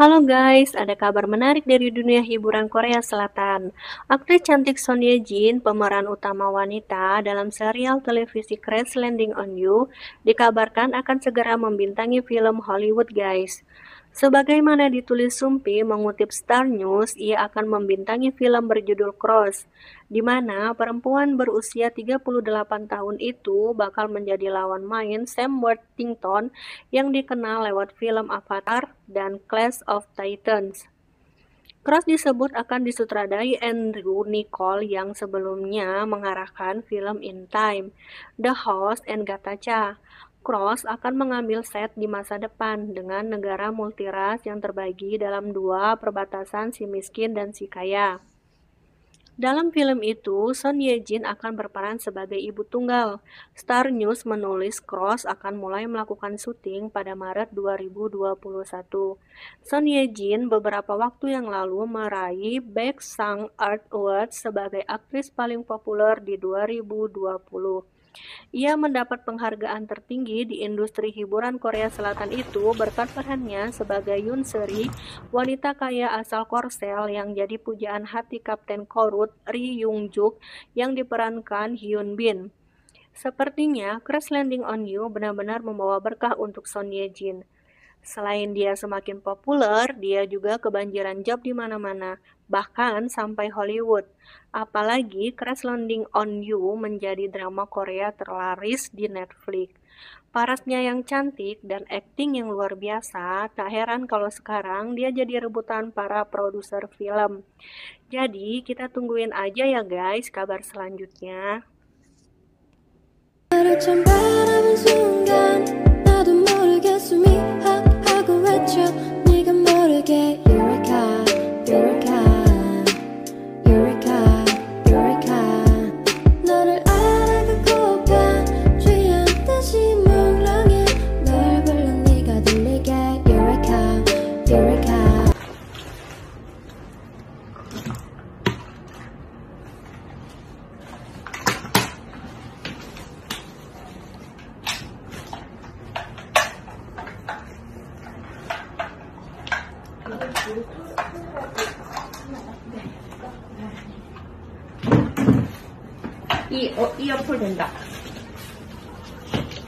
Halo guys, ada kabar menarik dari dunia hiburan Korea Selatan. Aktris cantik Son Ye Jin, pemeran utama wanita dalam serial televisi Crash Landing on You, dikabarkan akan segera membintangi film Hollywood guys. Sebagaimana ditulis Sumpi mengutip Star News, ia akan membintangi film berjudul Cross, di mana perempuan berusia 38 tahun itu bakal menjadi lawan main Sam Worthington yang dikenal lewat film Avatar dan Clash of Titans. Cross disebut akan disutradai Andrew Nicole yang sebelumnya mengarahkan film In Time, The Host, and Gatacha. Cross akan mengambil set di masa depan dengan negara multiras yang terbagi dalam dua perbatasan si miskin dan si kaya. Dalam film itu, Son Ye Jin akan berperan sebagai ibu tunggal. Star News menulis Cross akan mulai melakukan syuting pada Maret 2021. Son Ye Jin beberapa waktu yang lalu meraih Baek Sang Art Award sebagai aktris paling populer di 2020. Ia mendapat penghargaan tertinggi di industri hiburan Korea Selatan itu berkat perannya sebagai Yoon Seri, wanita kaya asal Korsel yang jadi pujaan hati Kapten Korut Ri Yung Juk yang diperankan Hyun Bin. Sepertinya Crash Landing on You benar-benar membawa berkah untuk Son Ye Jin. Selain dia semakin populer, dia juga kebanjiran job di mana-mana, bahkan sampai Hollywood. Apalagi Crash Landing on You menjadi drama Korea terlaris di Netflix. Parasnya yang cantik dan akting yang luar biasa, tak heran kalau sekarang dia jadi rebutan para produser film. Jadi kita tungguin aja ya guys kabar selanjutnya. 이, 어, 이 옆으로 된다.